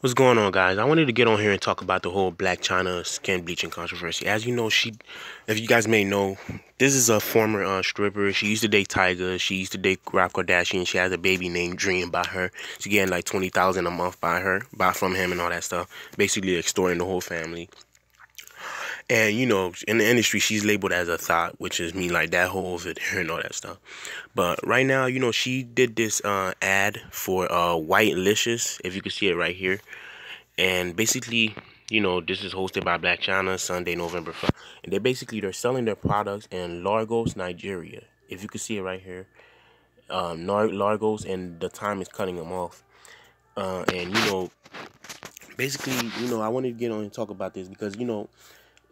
What's going on, guys? I wanted to get on here and talk about the whole Blac Chyna skin bleaching controversy. As you know, she, if you guys may know, this is a former uh, stripper. She used to date Tyga. She used to date Rob Kardashian. She has a baby named Dream by her. She's getting like twenty thousand a month by her, by from him and all that stuff. Basically extorting the whole family. And you know, in the industry, she's labeled as a thought, which is me like that whole over there and all that stuff. But right now, you know, she did this uh, ad for uh, Whitenicious, if you can see it right here. And basically, you know, this is hosted by Blac Chyna, Sunday, November 5th. And they basically they're selling their products in Lagos, Nigeria. If you can see it right here, um, Lagos, and the time is cutting them off. Uh, and you know, basically, you know, I wanted to get on and talk about this because you know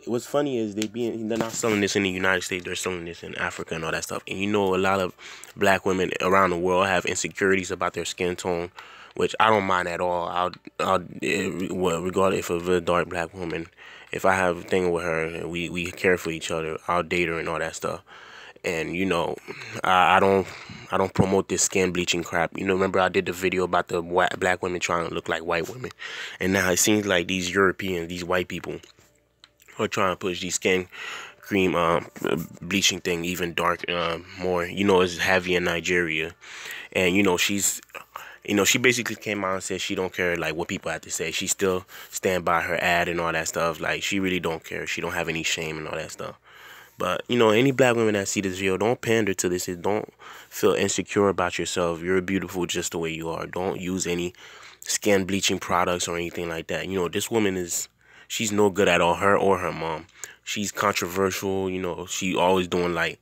what's funny is they being they're not selling this in the United States, they're selling this in Africa and all that stuff. And you know, a lot of black women around the world have insecurities about their skin tone, which I don't mind at all. I'll, I'll eh, well, regardless if of a dark black woman, if I have a thing with her we we care for each other, I'll date her and all that stuff. And you know, I, I don't I don't promote this skin bleaching crap. You know, remember I did the video about the black women trying to look like white women, and now it seems like these Europeans, these white people or trying to push the skin cream uh, bleaching thing even dark uh, more. You know, it's heavy in Nigeria, and you know she's. You know, she basically came out and said she don't care like what people have to say. She still stand by her ad and all that stuff. Like she really don't care. She don't have any shame and all that stuff. But you know, any black women that see this video, don't pander to this. Don't feel insecure about yourself. You're beautiful just the way you are. Don't use any skin bleaching products or anything like that. You know, this woman is she's no good at all, her or her mom. She's controversial, you know, she always doing like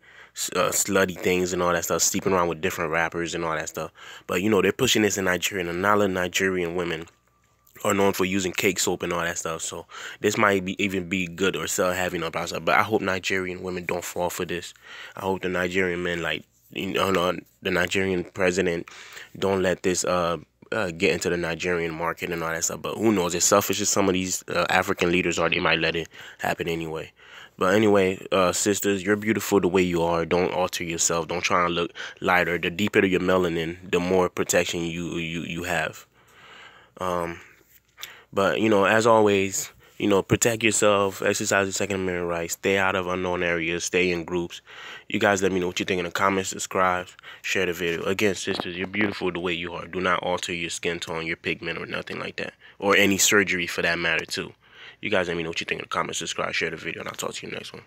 uh, slutty things and all that stuff, sleeping around with different rappers and all that stuff. But, you know, they're pushing this in Nigeria, and a lot of Nigerian women are known for using cake soap and all that stuff. So this might be even be good or sell having up outside. But I hope Nigerian women don't fall for this. I hope the Nigerian men like you know the Nigerian president don't let this uh uh, get into the Nigerian market and all that stuff. But who knows? As selfish as some of these uh, African leaders are, they might let it happen anyway. But anyway, uh, sisters, you're beautiful the way you are. Don't alter yourself. Don't try and look lighter. The deeper your melanin, the more protection you you you have. Um, but you know, as always, you know, protect yourself, exercise your Second Amendment rights, stay out of unknown areas, stay in groups. You guys let me know what you think in the comments, subscribe, share the video. Again, sisters, you're beautiful the way you are. Do not alter your skin tone, your pigment, or nothing like that. Or any surgery for that matter, too. You guys let me know what you think in the comments, subscribe, share the video, and I'll talk to you next one.